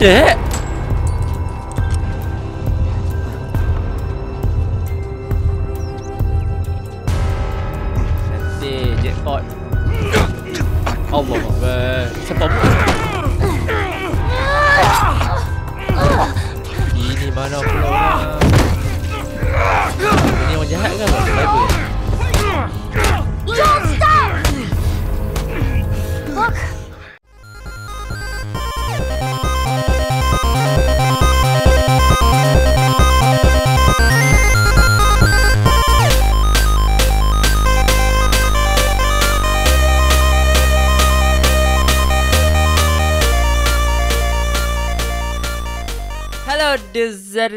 え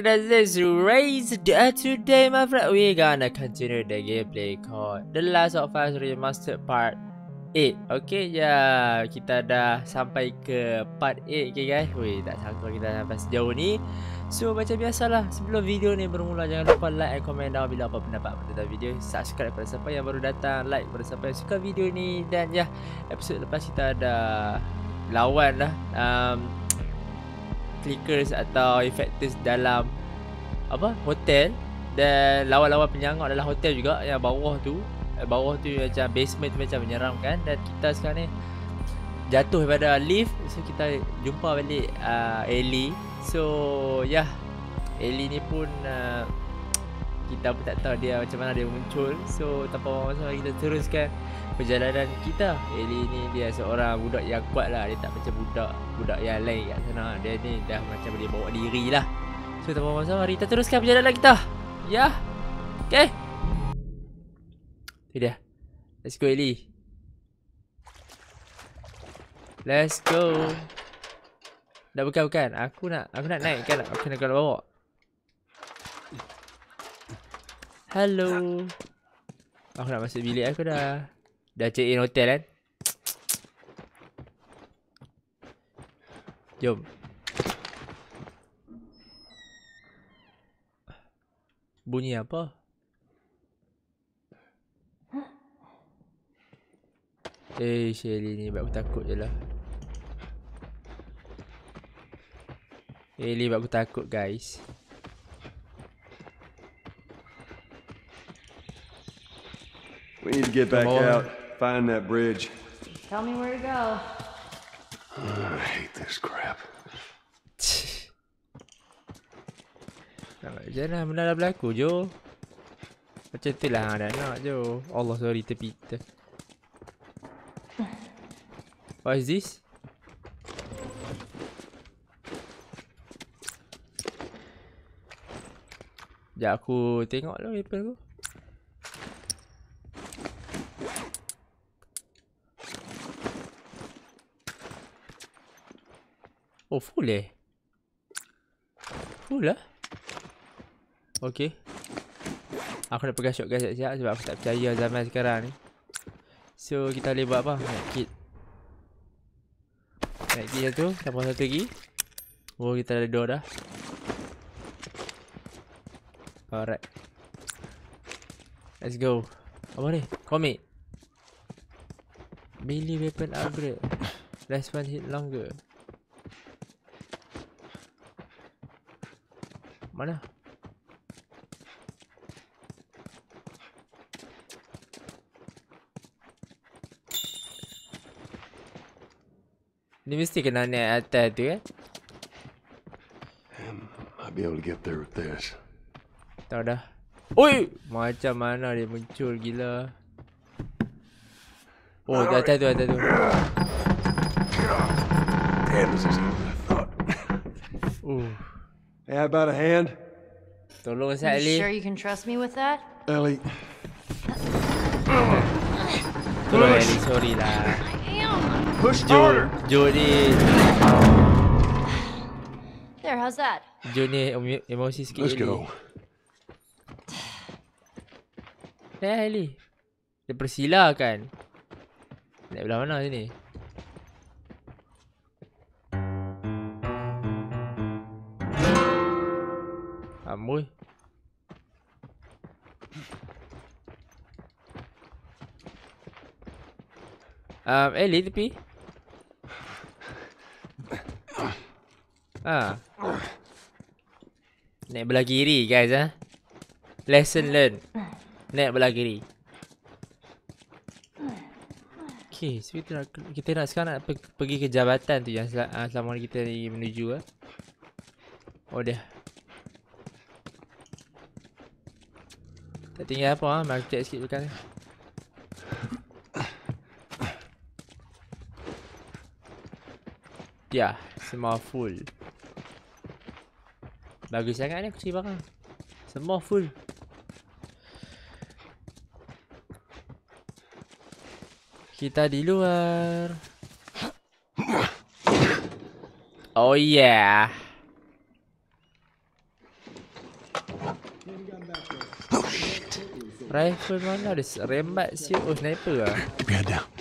this is Raise today, my friend. We gonna continue the gameplay called The Last of Us Remastered Part 8. Okay, ya kita dah sampai ke part 8, okay guys. Wih, tak sangka kita sampai sejauh ni. So macam biasalah, sebelum video ni bermula jangan lupa like and comment down bila apa pendapat tentang video. Subscribe pada siapa yang baru datang, like pada siapa yang suka video ni dan ya, episod lepas kita ada lawan lah. Um, clickers atau effectors dalam apa hotel. Dan lawan-lawan penyangak dalam hotel juga yang bawah tu eh, bawah tu macam basement tu macam menyeramkan. Dan kita sekarang ni jatuh daripada lift so kita jumpa balik uh, Ellie. So ya yeah, Ellie ni pun uh, kita pun tak tahu dia macam mana dia muncul. So tanpa masa kita teruskan perjalanan kita. Ellie ni dia seorang budak yang kuat lah. Dia tak macam budak Budak yang lain kat sana. Dia ni dah macam boleh bawa diri lah. So tanpa masa mari kita teruskan perjalanan kita. Ya? Okay Itu dia. Let's go Ellie Let's go. Dah bukan bukan. Aku nak Aku nak naik kan? Aku nak kalau bawa. Hello. Aku nak masuk bilik aku dah Dah check in hotel kan? Jom. Bunyi apa? Eh Shelly ni buat aku takut je lah. Shelly buat aku takut guys. We need to get back out, find that bridge. tell me where to go. I hate this crap. Tak macam mana benda dah berlaku Jo Macam tu lah dah nak Jo Allah sorry tepi What is this? Sekejap aku tengok lah weapon aku Oh full eh? Full lah Okay Aku nak pegang shotgun siap-siap sebab aku tak percaya zaman sekarang ni. So kita boleh buat apa? Naik kit. Naik kit satu, tambah satu lagi. Oh kita ada dua dah. Alright Let's go. Apa ni? Komik Melee weapon upgrade. Last one hit longer Mana? Ni mesti kena naik atas tu kan? Might be able to get there with this. Tahu dah. Oi! Macam mana dia muncul gila. Oh, di atas tu, atas tu. Damn, this isn't what I thought. Hey, how about a hand? Tolong You Sally. sure you can trust me with that? Ellie, Tolong Ellie, sorry lah. push Jo, Jo ni, There, how's that? Jo ni emo- emosi sikit Let's Ellie. go. Eh, Ellie. Dia persila kan? Naik belah mana sini? Um, Ellie tepi. Ha. Naik belah kiri guys ah. Lesson learn. Naik belah kiri. Okay, so kita nak, kita nak sekarang nak pe- pergi ke jabatan tu yang sel- uh, selama ni kita ni menuju ah. Oh dah. Tak tinggal apa ah, mari check sikit belakang. Ya, semua full. Bagus sangat ni kunci barang. Semua full. Kita di luar. Oh yeah. Rifle mana ada rembat siap oh sniper ah. Head down.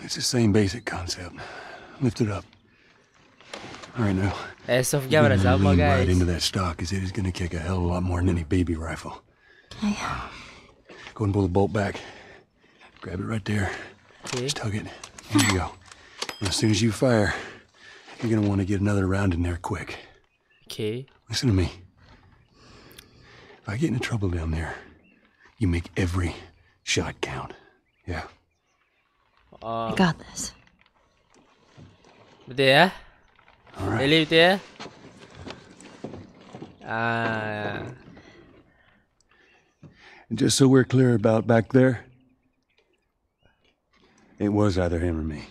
Well, it's the same basic concept. Lift it up. All right, now. Airsoft You're gun dah gonna sama lean right into that stock, because it is gonna kick a hell of a lot more than any baby rifle. Go and pull the bolt back. Grab it right there. Okay. Just tug it. There you go. And as soon as you fire, you're gonna want to get another round in there quick. Okay. Listen to me. If I get into trouble down there, you make every shot count. Yeah. I got this. Betul ya? All right. Really betul ya? Ah, And just so we're clear about back there, it was either him or me.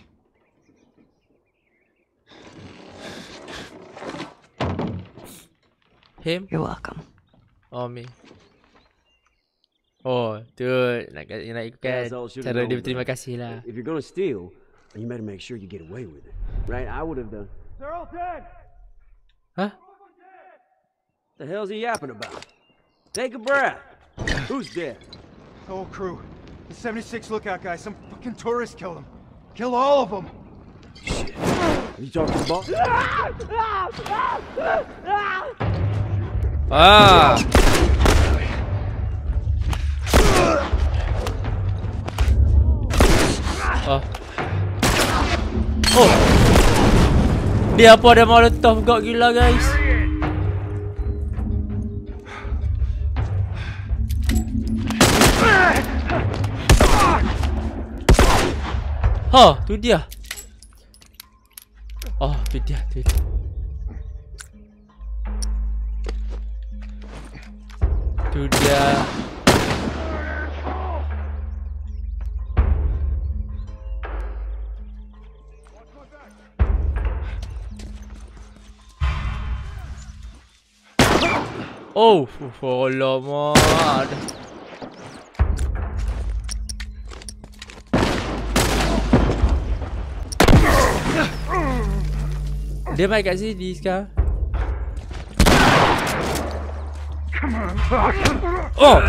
him You're welcome. or me? Oh, tu nak nak ikutkan That's all should've cara dia known, berterima bro. kasih lah. If you're gonna steal, you better make sure you get away with it. Right? I would have done. They're all dead. Huh? The hell's he yapping about? Take a breath. Who's dead? The whole crew. The 76 lookout guy. Some fucking tourist killed him. Kill all of them. Shit. You talking about? Ah. Oh. Dia apa ada molotov gak gila guys. Ha, tu dia. Oh, tu dia, tu dia. Tu dia. Oh, alamak. Dia main kat sini sekarang. Oh.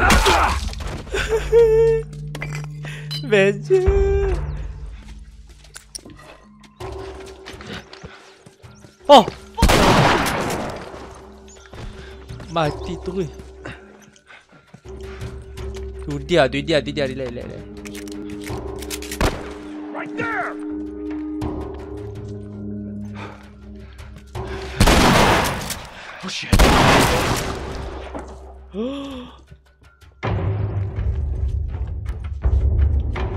Beja. Oh. Mati terus. Tu dia, tu dia, tu dia, relax, relax, relax. Oh shit.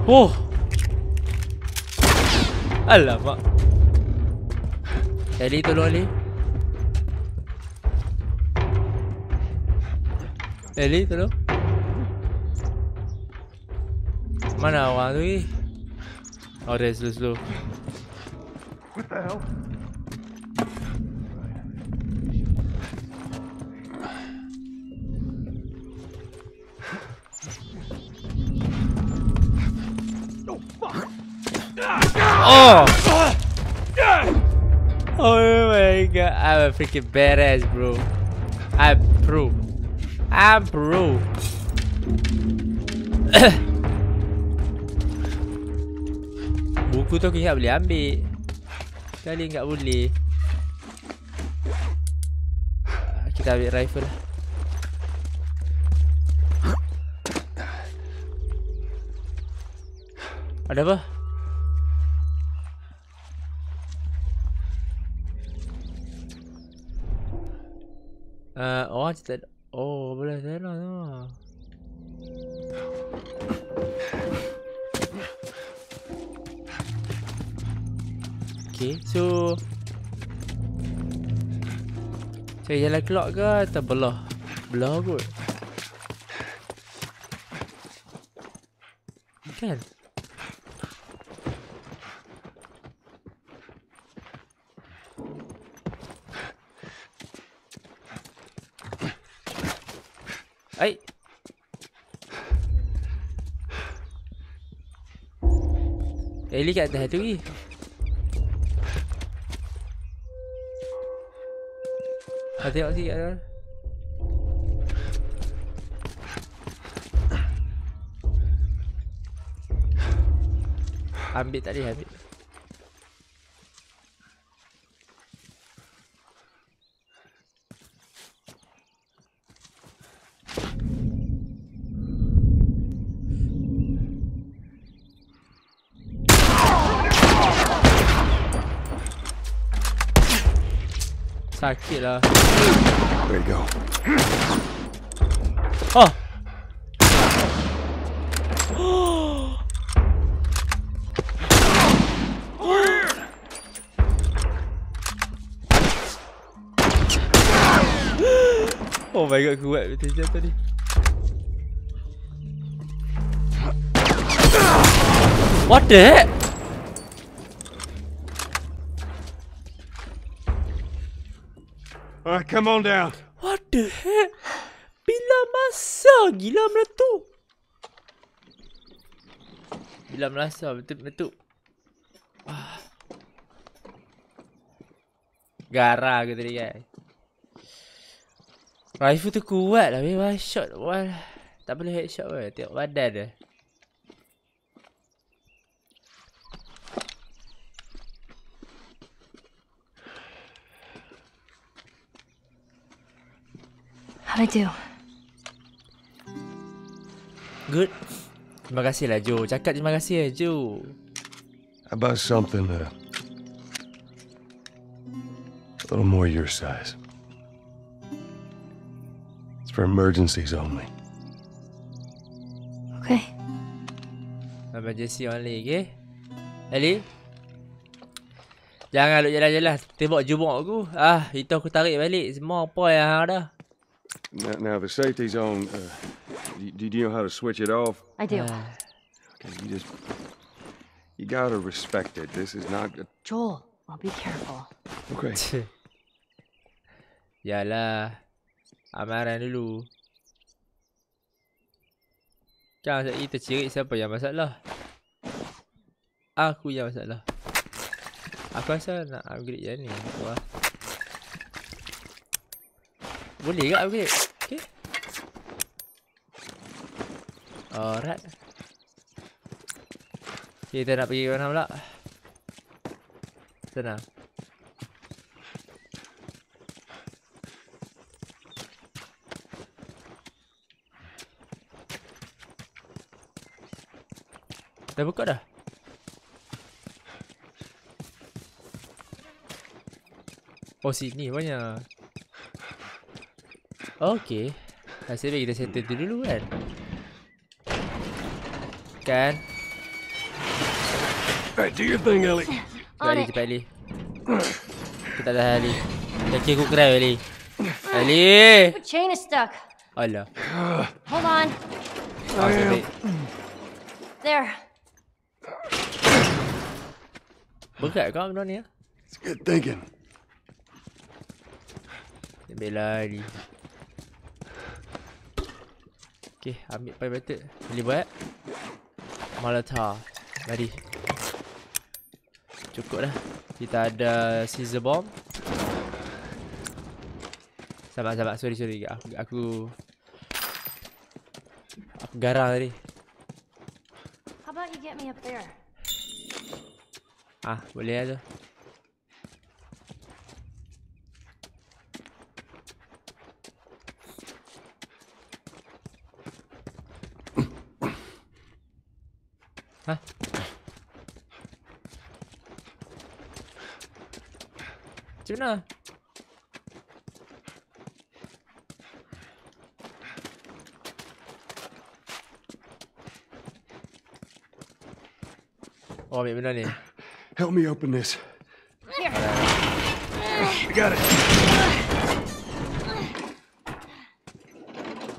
Oh. Alamak. Ellie tolong Ellie. Tolong. Mana orang tu ni? Oh, dia slow slow. What the hell? Oh. Oh my god, I'm a freaking badass, bro. I'm pro. I'm pro. Buku tu aku ingat boleh ambil. Kali enggak boleh. Ah, Kita ambil rifle lah. Ada apa? Uh, oh, cerita Oh, boleh jalan tu. Okay, so Cari jalan keluar ke atau belah? Belah kot Kan? Ellie kat atas tu. Ah, tengok sikit kat dalam. Ambil tadi ambil. Sakit lah. There you go. Oh. Oh my god, kuat je tadi. What the heck? All right, come on down. What the heck? Bila masa gila meletup? Bila masa betul. Ah. Gara aku tadi kan. Rifle tu kuat lah one shot. Tak boleh headshot weh tengok badan dia. How'd I do? Good. Terima kasih lah Joe. Cakap terima kasih ya Joe. About something uh, a little more your size? It's for emergencies only. Okay. Emergency only, okay? Ali? Jangan duk jalan-jalan. Tembok jubuk aku. Ah, itu aku tarik balik. Semua apa yang ada. Now, now the safety zone. Uh, do, do you know how to switch it off? I do. Ah. Okay, you just you gotta respect it. This is not a, Joel, I'll be careful. okay. Yalah. Amaran dulu. Jangan saya kita cerit siapa yang masalah. Aku yang masalah. Aku rasa nak upgrade yang ni. Wah. Boleh ke upgrade? Okay. Alright. Okay, kita nak pergi ke mana pula? Sana. Dah buka dah? Oh sini banyak Okay Nasib baik kita settle tu dulu kan Kan right, do your thing, Ellie. Cepat Ali cepat Ali Kita dah Ali Kaki aku kerai Ali Ali The chain is stuck. Alah Hold on. Oh, baik There. Berat kau benda ni ya It's good thinking. Bela ni. Okay, ambil pipe betul. Boleh buat? Molotov. Mari. Cukup dah. Kita ada scissor bomb. Sabar sabar sorry sorry aku aku aku garang tadi. How about you get me up there? Ah, boleh lah tu. Macam mana? Oh, ambil benda ni. Help me open this. I got it.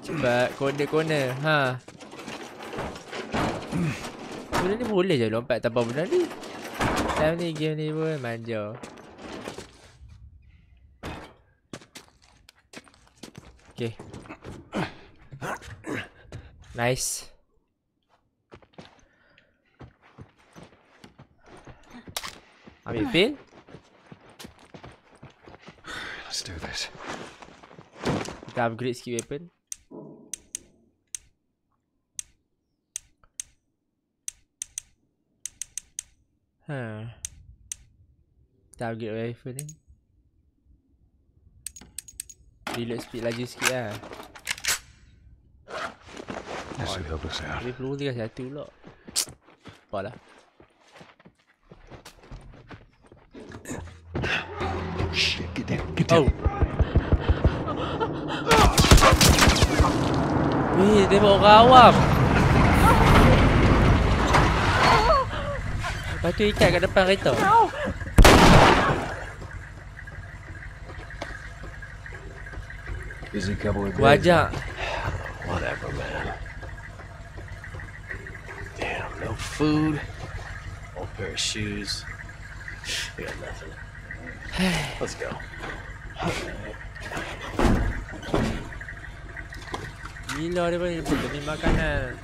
Cepat, corner-corner. Ha. Benda ni boleh je lompat tanpa benda ni. Time ni game ni pun manja. Okay. Nice. Have you been? Let's do this. Kita upgrade sikit weapon. Ha. Kita upgrade weapon ni. Reload speed laju sikit lah. This should help us out. Tapi peluru tinggal satu pula. Apa lah. Shit, get down, get Oh. down. Weh, tembak orang awam. Lepas tu ikat kat depan kereta. Busy couple of days. ajak. Whatever, man. Damn, no food. Old pair of shoes. We got nothing. Let's go. Gila dia pun demi makanan.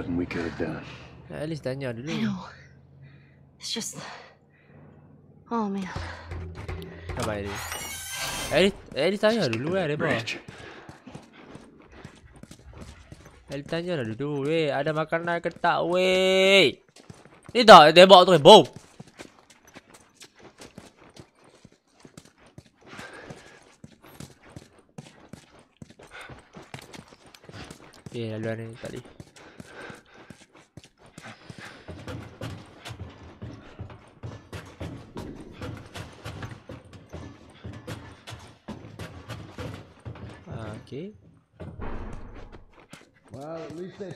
Nothing we could have done. At least tanya dulu. I know. It's just. Oh man. Sabar. At least, at least tanya dulu lah. Bridge. At least tanya lah dulu. Weh, ada makanan ke tak weh? Ni tak tembak tu. Boom. Eh, laluan ni tadi. Ah,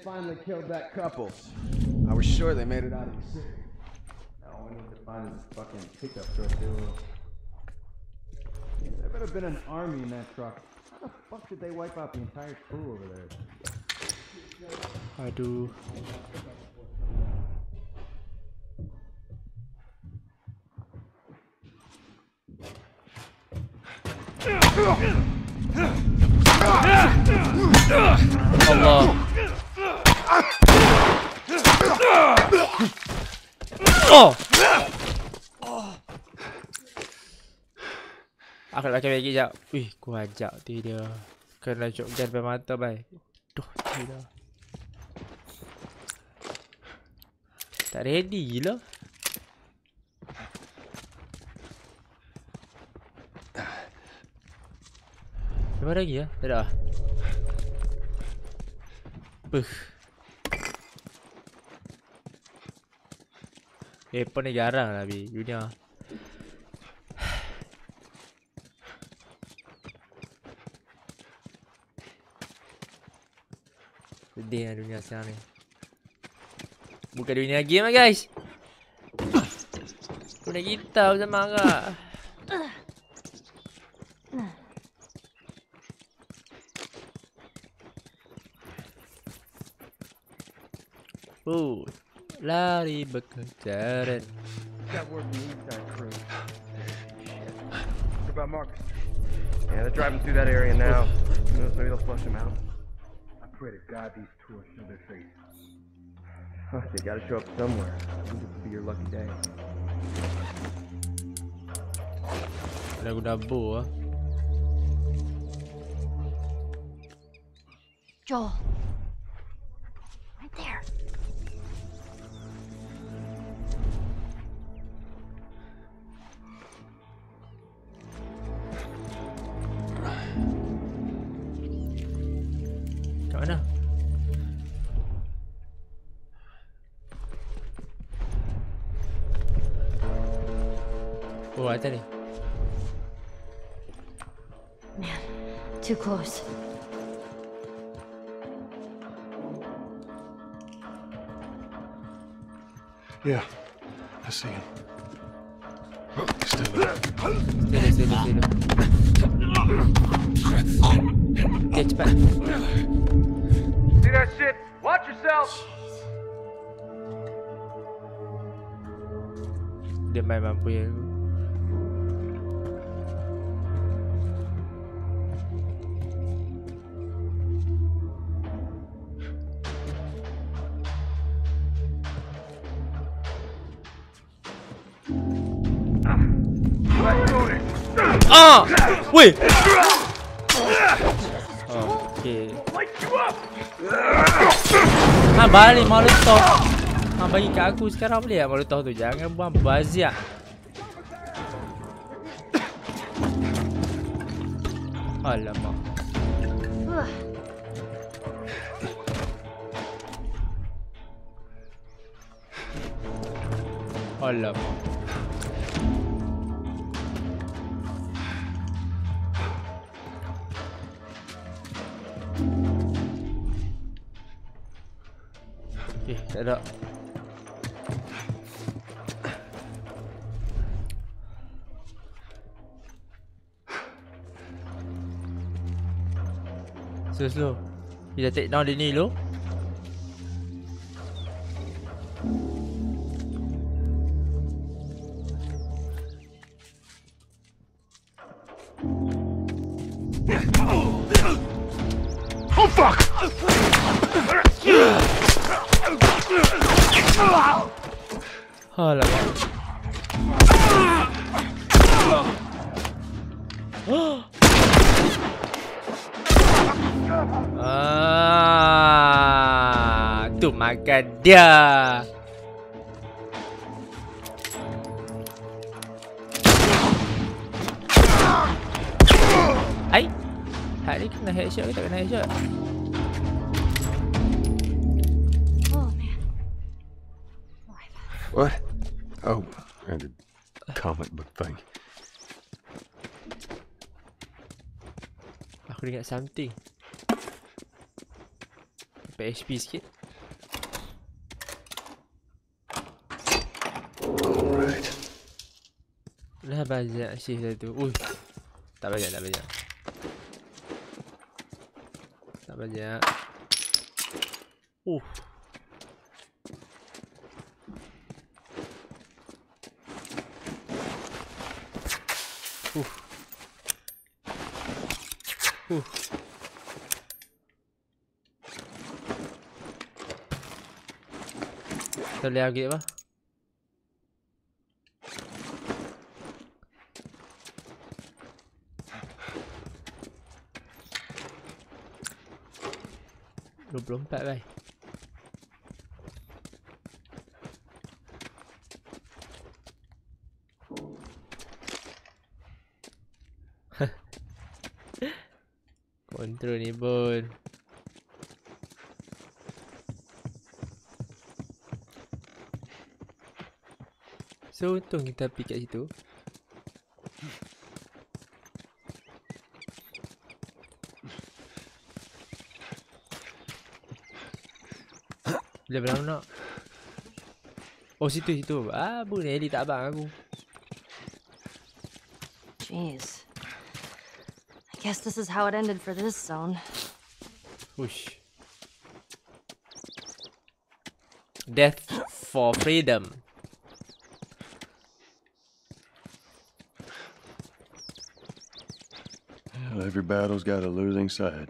finally killed that couple. I was sure they made it out of the city. Now all we need to find is this fucking pickup truck too. There better have been an army in that truck. How the fuck did they wipe out the entire crew over there? Aduh. Allah. Oh. Aku nak kena lagi jap. Wih, ku ajak tu dia. Kena shotgun depan mata bai. Duh, gila. Tak ready gila. Berapa lagi ya? Tak ada. Puh. Eh, pun ni jarang lah bi dunia. Sedih lah dunia sekarang ni. Bukan dunia game lah guys. Dunia kita macam marah. Oh, lari berkejaran. Got word from the East Side crew. about Marcus? Yeah, they're driving through that area now. Who knows, maybe they'll flush him out. I pray to God these tourists show their face. Huh, they gotta show up somewhere. I think this will be your lucky day. Lagu dapur ah. Joel. Too close. Yeah, I see him. Still there. Stay stay stay Okay, cepat. See that shit? Watch yourself! Dia main mampu ya. Ah! Weh! Okay. Ha balik molotov. Ha bagi kat aku sekarang boleh tak molotov tu? Jangan buang baziak. Alamak. Ugh. là. C'est slow. Il a dans les l'eau. Oh fuck! hơi là Ah, tu dia. ấy hãy đi cái này hết chưa cái này hết chưa Oh, and a comic book thing. Aku ingat something. Dapat HP sikit. Right. Dah banyak shift dah tu. Ui. Tak banyak, tak banyak. Tak banyak. Uh. Kita boleh upgrade apa? Puluh empat bai. Kontrol ni pun. So untung kita pergi kat situ. Bila belah nak? Oh situ situ. Ah ni Ellie tak abang aku. Jeez. I guess this is how it ended for this zone. Whoosh. Death for freedom. Every battle's got a losing side.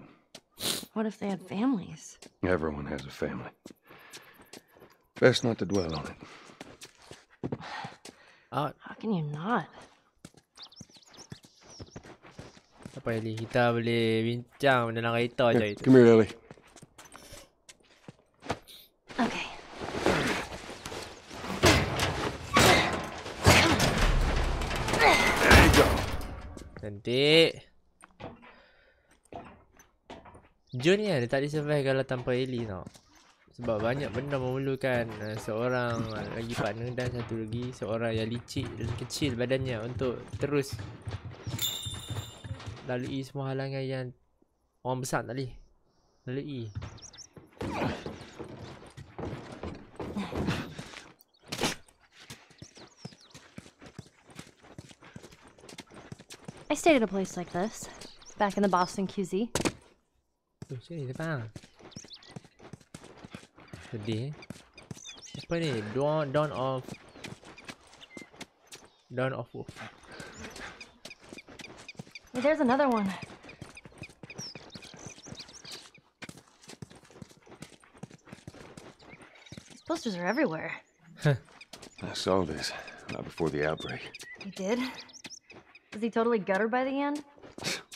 What if they had families? Everyone has a family. Best not to dwell on it. Out. How can you not? Apa Ellie? Kita boleh bincang dalam kereta je Here, itu. come here, Ellie. Okay. There you go. Cantik. Jun ni kan dia tak boleh survive kalau tanpa Ellie tau. Sebab banyak benda memerlukan uh, seorang uh, lagi partner dan satu lagi seorang yang licik dan kecil badannya untuk terus lalui semua halangan yang orang besar tak boleh lalui. I stayed at a place like this back in the Boston QZ. ดูชื่อดีหรือเปล่าสวัสดีเพื่อนนี่ดอนดอนออฟดอนออฟ There's another one. Posters are everywhere. I saw this, not before the outbreak. You did? Was he totally gutted by the end?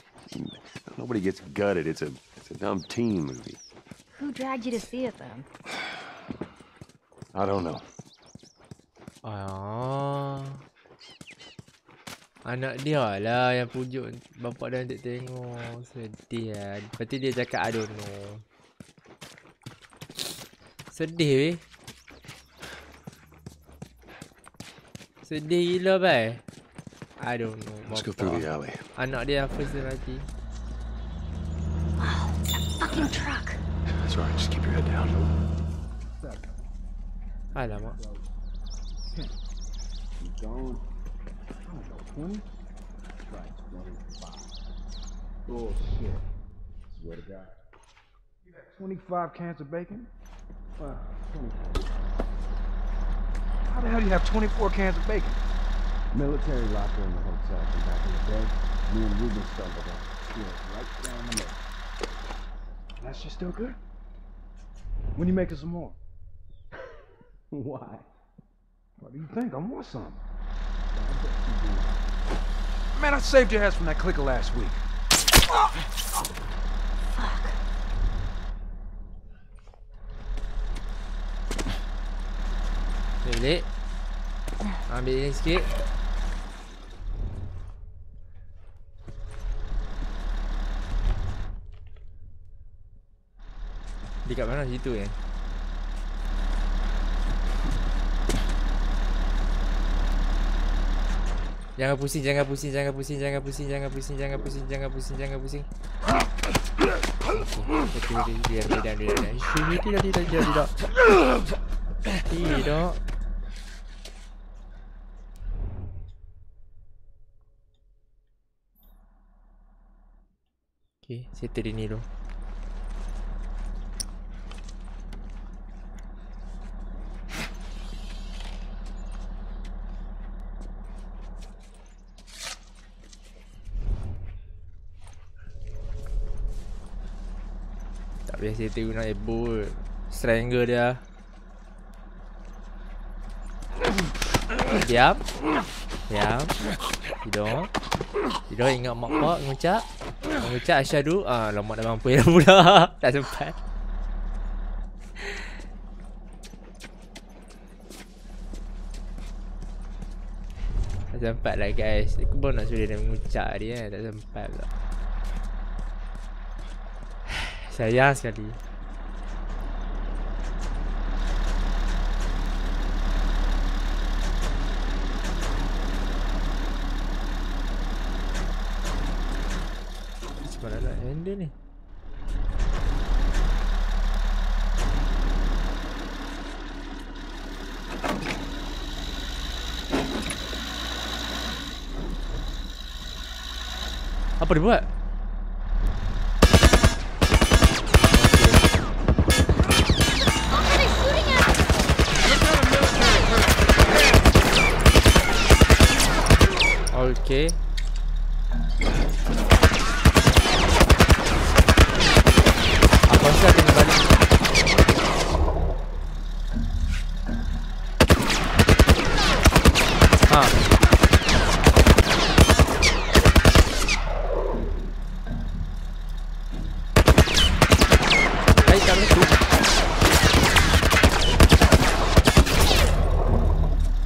Nobody gets gutted, it's a it's a dumb teen movie. Who dragged you to see it then? I don't know. Ah. Anak dia lah yang pujuk bapak dia untuk tengok. Sedih lah. Lepas tu dia cakap I don't know. Sedih weh. Sedih gila bai. I don't know. Let's go through the alley. Anak dia first dia mati. Fucking truck. That's all right. Just keep your head down. Alamak. Keep going. I don't know, 20? Try 25. Bullshit. Swear to God. You 25 cans of bacon? Uh, 24. How the hell do you have 24 cans of bacon? Military locker in the hotel from back in the day. Me and Ruben stumbled on. Threw it right down the middle. That shit still good? When you making some more? Why? What do you think? I want some. Man, I saved your ass from that clicker last week. Ni balik. Ambil ni sikit. Dekat mana situ eh? Jangan pusing, jangan pusing, jangan pusing, jangan pusing, jangan pusing, jangan pusing, jangan pusing, jangan pusing. Okey, okey, tidak, tidak, tidak, tidak. Tidak, tidak, tidak, tidak, tidak. Tidak. Okey, settle dia ni dulu. Boleh settle guna elbow Strangle dia. Diam. Diam. Tidur. Tidur ingat mak pak mengucap. Mengucap asyadu Ah lama dah mampu dah pula. Tak sempat. Tak sempat lah guys. Aku baru nak suruh dia mengucap dia Tak sempat pula Sayang sekali mana nak handle ni Apa dia buat? Okay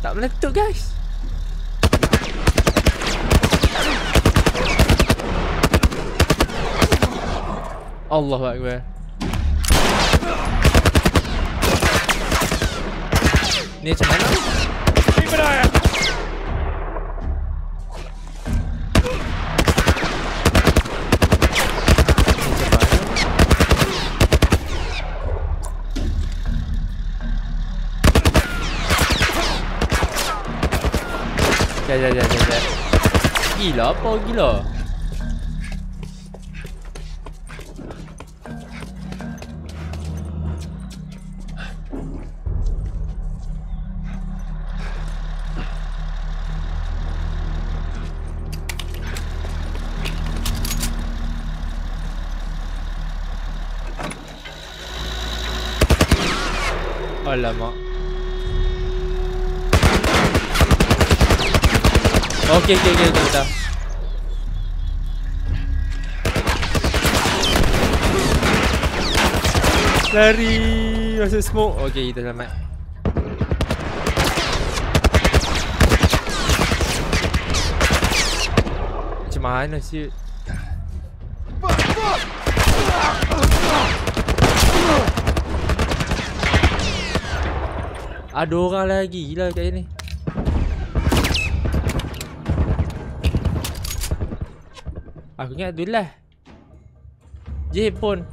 Tak meletup guys. Allahu Akbar. Ni macam mana? Keep an eye out! Macam mana? Jap, jap, jap, jap, jap. Gila apa gila? Alamak. Okey, okey, okey, okey, dah. Lari masuk smoke. Okey, kita selamat. Macam mana sih? Ada orang lagi gila kat sini. Aku ingat tu lah. Jepun.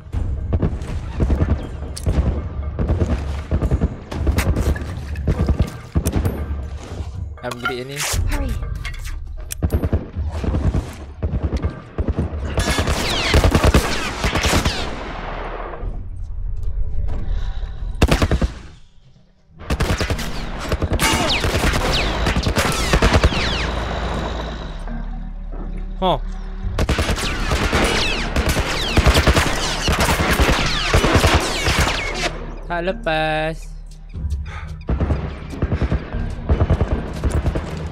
Upgrade ni. Hurry. Lepas.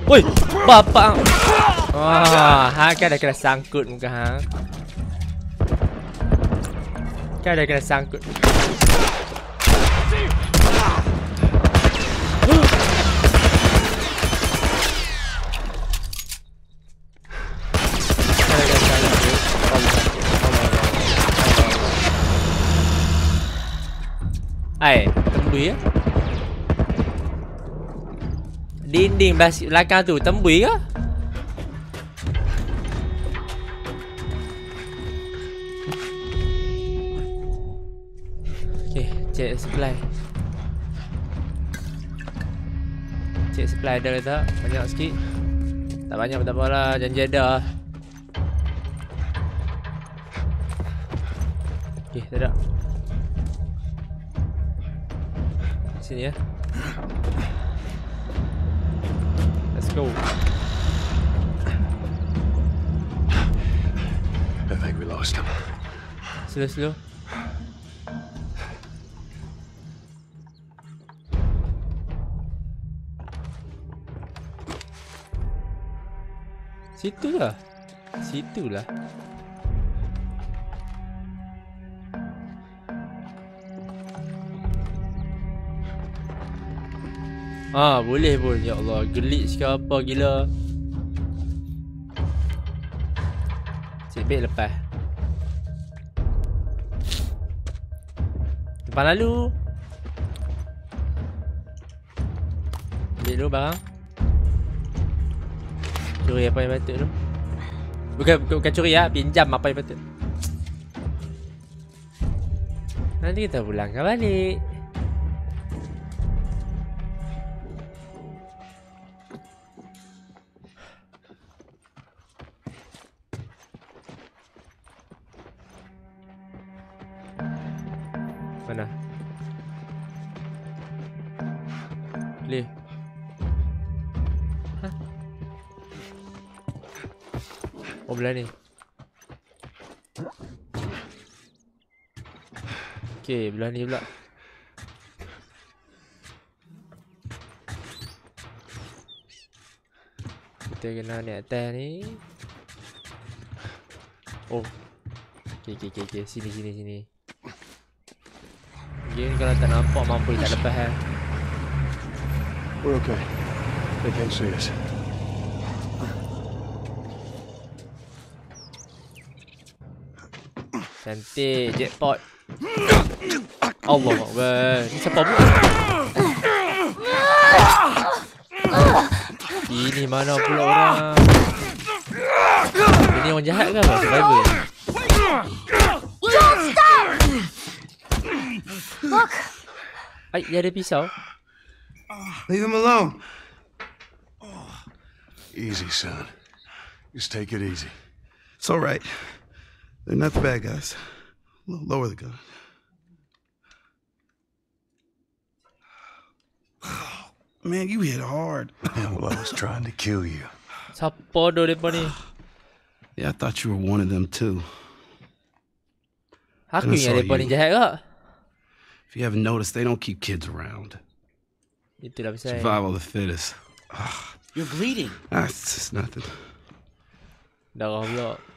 Oi, bapak. Wah, ha kan dah kena sangkut muka hang. Kan dah kena sangkut. Kan dah kena sangkut. Allah. Allah. Ai, tembui ya? Dinding belakang tu tembui ke? Okay, cek supply. Cek supply ada ke tak? Banyak sikit. Tak banyak tak apalah, janji ada. Okay, tak ada. Sini ya. Let's go. I think we lost him. Slow slow. Situ lah. Situ lah. Ah, boleh pun. Ya Allah, glitch ke apa gila. Baik lepas. Depan lalu. Ambil dulu barang. Curi apa yang patut tu. Bukan, bukan, bukan curi ya, pinjam apa yang patut. Nanti kita pulangkan balik. Oh belah ni. Okay, belah ni pula. Kita kena naik atas ni. Oh. Okay, okay, okay, okay. Sini, sini, sini. Game kalau tak nampak mampu tak lepas eh. We're okay. They can't see us. Cantik jackpot. Allah Akbar. Ni siapa pun? Ini mana pula orang? Ini orang jahat ke apa? Survivor. Look! Ai, dia ada pisau. Leave him alone. Easy, son. Just take it easy. It's all right. They're not the bad guys. L- Lower the gun. Man, you hit hard. well, I was trying to kill you. Siapa doh? Yeah, I thought you were one of them too. Aku Kena ingat depa saw ni you. jahat ke? If you haven't noticed, they don't keep kids around. Itulah pasal. Survival of the fittest. You're bleeding. Ah, it's just nothing. Darah pula. Elok dia pun bawa I'm pula.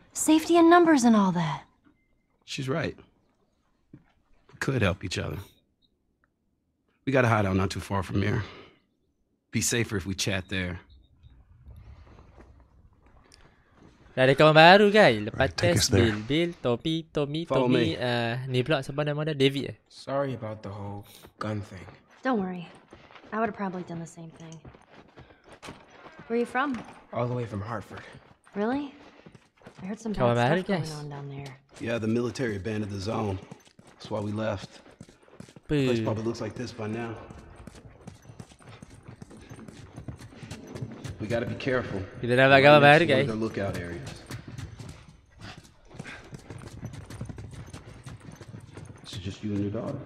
Safety in numbers and all that. She's right. We could help each other. We got a hideout not too far from here. Be safer if we chat there. Dah ada kawan baru kan? Lepas Right, test us there. Bill, Bill, Tommy, Tommy, Follow Tommy, me. uh, ni pula siapa nama dia? David eh? Sorry about the whole gun thing. Don't worry. I would have probably done the same thing. Where are you from? All the way from Hartford. Really? I heard some Kawan bad baru, stuff going guys. on down there. Yeah, the military abandoned the zone. That's why we left. The Place probably looks like this by now. We gotta be careful. Kita dah dapat kawan Right next baru to one guys. of their lookout areas. This is just you and your daughter.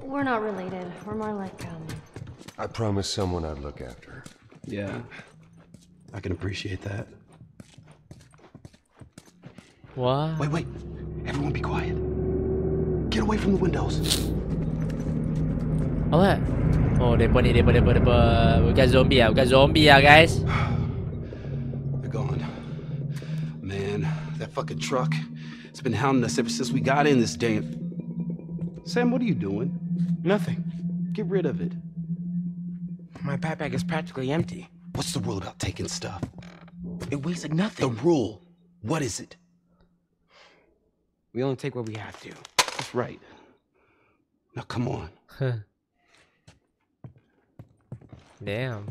We're not related. We're more like, um, I promised someone I'd look after her. Yeah, I can appreciate that. Wah. Wait, wait. Everyone be quiet. Get away from the windows. Apa? Oh, depa ni, depa, depa, depa. Bukan zombie lah, bukan zombie lah guys. They're gone. Man, that fucking truck. It's been hounding us ever since we got in this damn. Sam, what are you doing? Nothing. Get rid of it. My backpack is practically empty. What's the rule about taking stuff? It weighs like nothing. The rule. What is it? We only take what we have to. That's right. Now come on. Huh. Damn.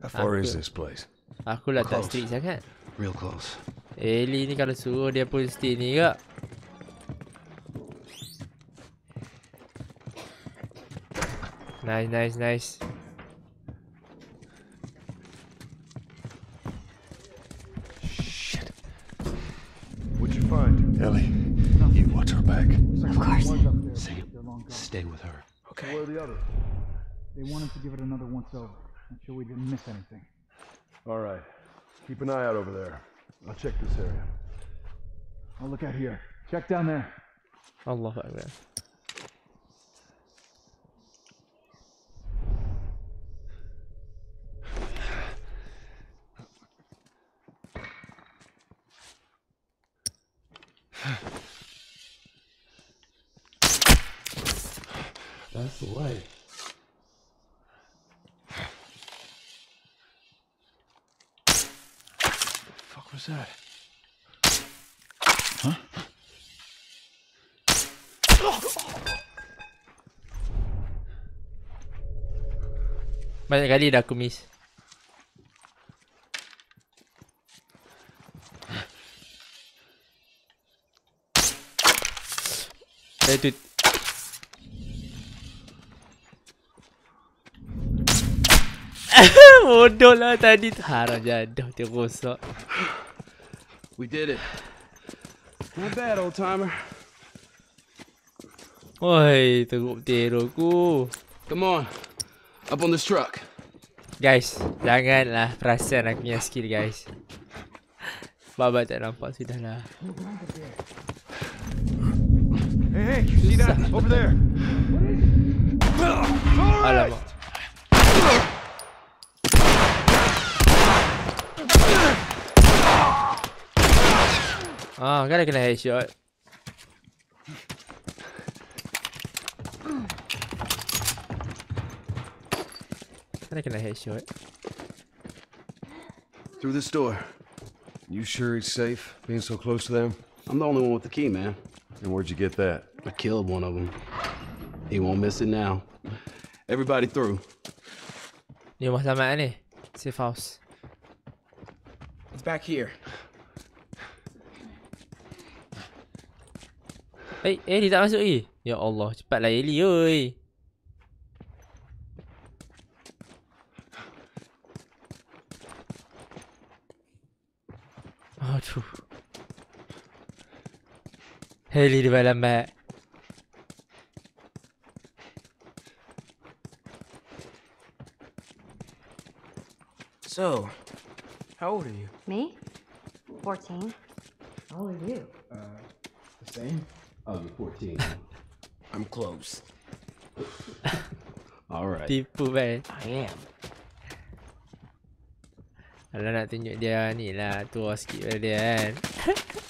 How far is this place? Aku lah tak Close. strict sangat. Real close. Eh, Ellie ni kalau suruh dia pun stick ni ke? Nice, nice, nice. What'd you find? Ellie, you watch her back. of course. Sam, stay with her. Okay. Where are the others? They wanted to give it another once over. Make sure we didn't miss anything. All right. Keep an eye out over there. I'll check this area. I'll look out here. Check down there. Allah Akbar. That's Banyak kali dah aku miss. Eh tu Bodoh lah tadi tu Haram jaduh dia rosak We did it. Not bad, old timer. Oi teruk teruk ku Come on. Up on this truck. Guys, janganlah perasan aku punya skill guys. Baba tak nampak sudah lah. Hey, hey, see that? Over there. Alamak. Ah, kan dah kena headshot. Kan dah kena headshot. Through this door. You sure it's safe being so close to them? I'm the only one with the key, man. And where'd you get that? I killed one of them. He won't miss it now. Everybody through. Ni rumah selamat ni. Safe house. It's back here. Eh, eh dia tak masuk lagi. Ya Allah, cepatlah Eli oi. Heli di dalam mat. So, how old are you? Me? 14. How old are you? Uh, the same. Oh, you're 14. I'm close. All right. Tipu kan. I am. Kalau nak tunjuk dia ni lah tua sikit pada dia kan.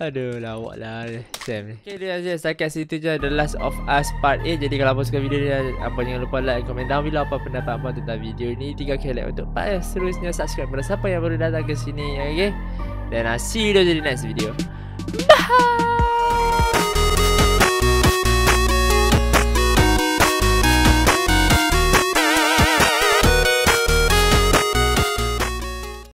Aduh lawak lah Sam. Ni Okay dia saja setakat situ je The Last of Us Part 8 Jadi kalau apa suka video ni Apa jangan lupa like Komen down below Apa pendapat apa tentang video ni. 3 kali like untuk part yang seterusnya Subscribe pada siapa yang baru datang ke sini Okay? Dan I'll see you di next video. Bye